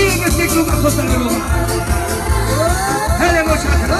TBC kluba hotelowego. Hele, mosiaka!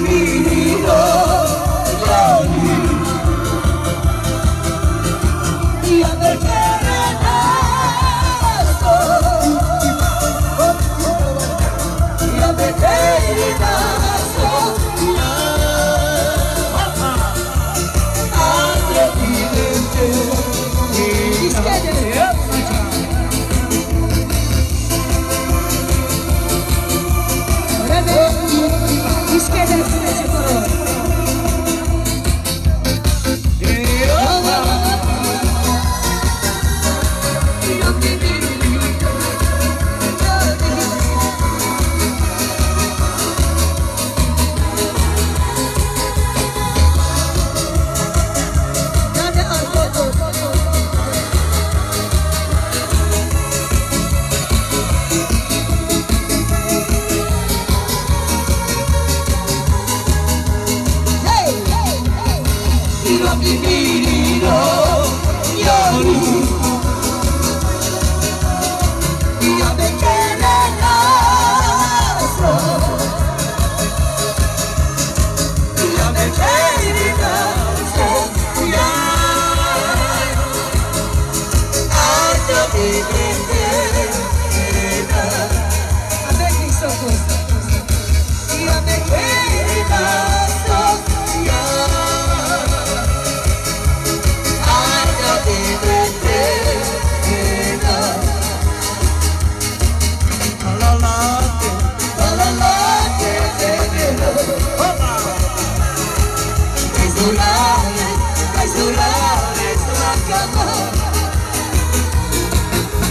me. Happy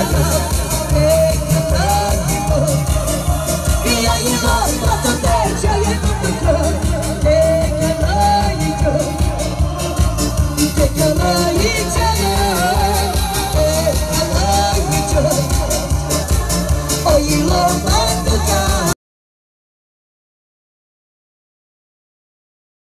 Pedra.